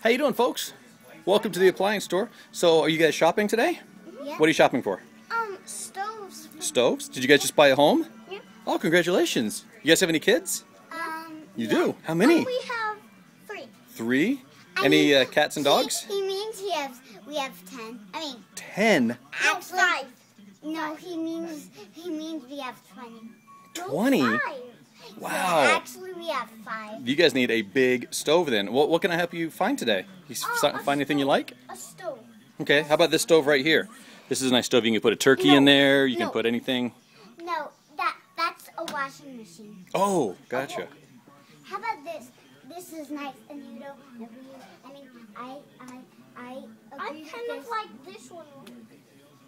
How you doing, folks? Welcome to the appliance store. So, are you guys shopping today? Yeah. What are you shopping for? Um, stoves. Stoves? Did you guys just buy a home? Yeah. Oh, congratulations. You guys have any kids? Um. You yeah. do? How many? Um, we have three. Three? I Any mean, uh, cats and dogs? He, means he has. We have ten. I mean, Ten. actually, five. No, he means he means we have twenty. 20? five. Wow. So actually, we have five. You guys need a big stove then. What, what can I help you find today? You s- uh, si- a find anything you like? A stove. Okay, how about this stove right here? This is a nice stove. You can put a turkey No, in there. You can put anything. No, that that's a washing machine. Oh, gotcha. How about this? This is nice, and you don't. I mean, I I I. I kind of like this one.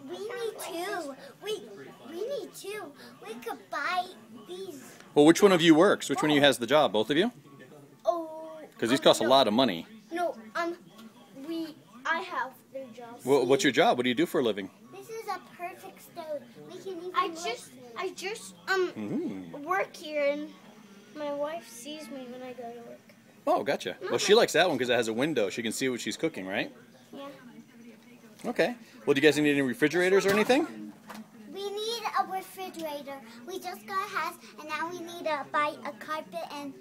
We need two. We we need two. We could buy these. Well, which one of you works? Which one of you has the job? Both of you? Oh. Because these um, cost a lot of money. No, um, we. I have their jobs. Well, what's your job? What do you do for a living? This is a perfect stove. We can even. I just, I just um Mm. work here, and my wife sees me when I go to work. Oh, gotcha. Well, she likes that one because it has a window. She can see what she's cooking, right? Yeah. Okay. Well, do you guys need any refrigerators or anything? We a refrigerator. We just got a house, and now we need to buy a carpet and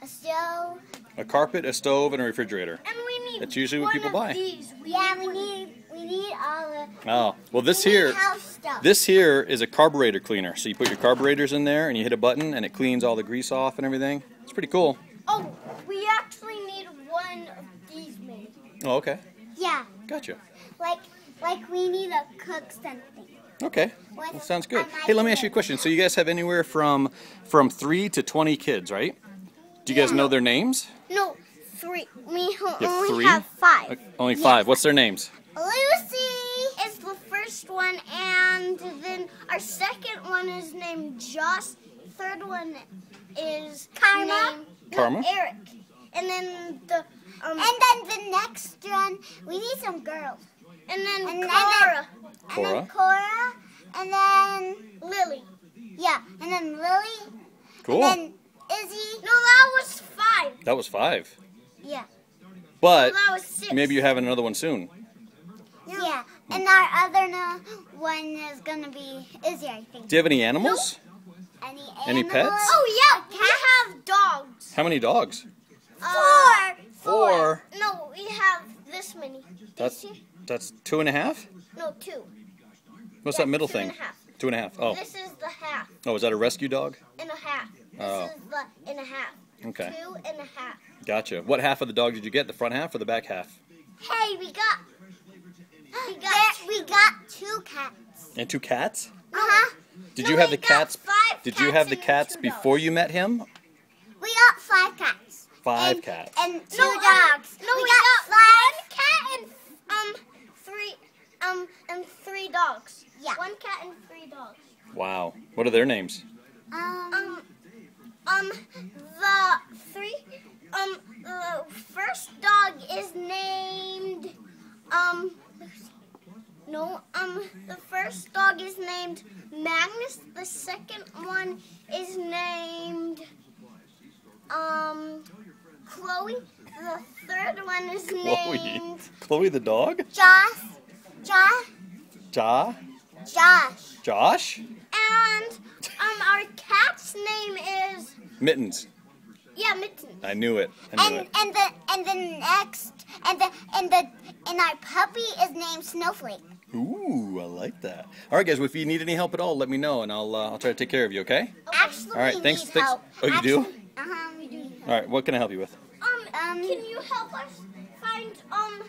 a stove. A carpet, a stove, and a refrigerator. And we need That's usually what people buy. These. We Yeah, need we need we need all the. Oh, well, this we here, stuff. this here is a carburetor cleaner. So you put your carburetors in there, and you hit a button, and it cleans all the grease off and everything. It's pretty cool. Oh, we actually need one of these made. Oh, okay. Yeah, Gotcha. like like we need to cook something. Okay. With That sounds good. Hey, let me ask you a question. So you guys have anywhere from from three to twenty kids, right? Do you guys Yeah. know their names? No, three. We ho- have only three? have five. Uh, Only five. What's their names? Lucy. Is the first one, and then our second one is named Josh. Third one is Karma? named no, Karma? Eric, and then the um, And then the next one, we need some girls. And then and then- Cora, And Cora. then Cora. And then Lily. yeah, and then Lily. Cool. And then Izzy. No, that was five. That was five. Yeah. But that was six. maybe you're having another one soon. Yeah. And our other one is gonna be Izzy, I think. Do you have any animals? Any Any animals? pets? Oh yeah, we have dogs. How many dogs? Uh, four. Four. No, we have this many. That's This here? That's two and a half. No, two. What's Yeah, that middle two thing? and a half. Two and a half. Oh, This is the half oh, is that a rescue dog? and a half. This Oh. is the and a half. Okay, Two and a half. gotcha. What half of the dog did you get? The front half or the back half? Hey, we got. We got we got two cats. And two cats. Uh huh. Did No, you have the cats? five Did you have the cats before dogs. you met him? We got five cats. Five and, cats. And two No, um, dogs. No, we, we, got, five. one cat and um three um and three dogs. Yeah. One cat and three dogs. Wow. What are their names? Um, Um, the three, um, the first dog is named, um, no, um, the first dog is named Magnus. The second one is named, um, Chloe. The third one is Chloe. named, Chloe the dog? Josh. Josh. Ja? Josh. Josh? And, um, our cat's name is, Mittens. yeah, Mitten. I knew it. I knew And it. and the and the next and the and the and our puppy is named Snowflake. Ooh, I like that. All right, guys. Well, if you need any help at all, let me know, and I'll uh, I'll try to take care of you. Okay? Actually, All right, thanks- need thanks. help. Oh, you do? Uh huh. We do. All right. What can I help you with? Um, Um, can you help us find um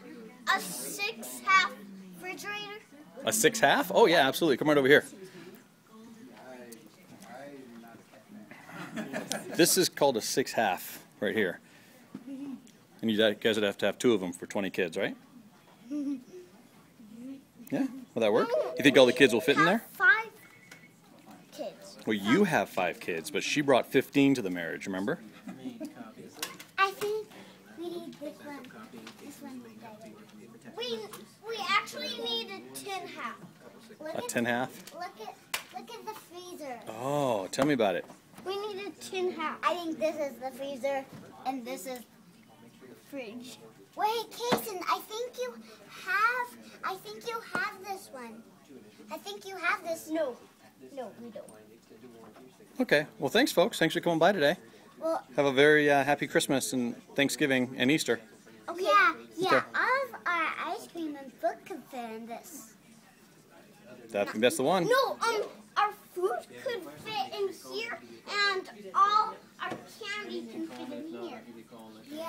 a six half refrigerator? A six half? Oh yeah, absolutely. Come right over here. This is called a six half right here. And you guys would have to have two of them for 20 kids, right? Yeah? Will that work? You think all the kids will fit in there? Five kids. Well, you have five kids, but she brought 15 to the marriage, remember? I think we need this one. This one. We we actually need a tin half. Look A 10 half? look at look at the freezer. Oh, tell me about it. We need a tin half. I think this is the freezer, and this is fridge. Wait, Kason, I think you have. I think you have this one. I think you have this. No, no, we don't. Okay. Well, thanks, folks. Thanks for coming by today. Well, Have a very uh, happy Christmas and Thanksgiving and Easter. okay. Yeah, yeah. Okay. All of our ice cream and food could fit in this. That, that's the one. No, um, our food could fit in here, and all our candy can fit in here. Yeah.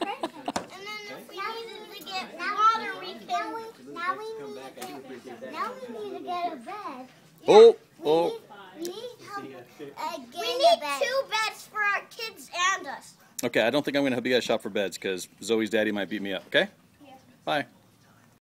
And then if we needed to get Now, water, we now can. we, now we need to, get, now we need to get a bed. Oh, We oh. need, we need help uh, We need two beds for our kids and us. Okay, I don't think I'm going to help you guys shop for beds because Zoe's daddy might beat me up, okay? Yeah. Bye.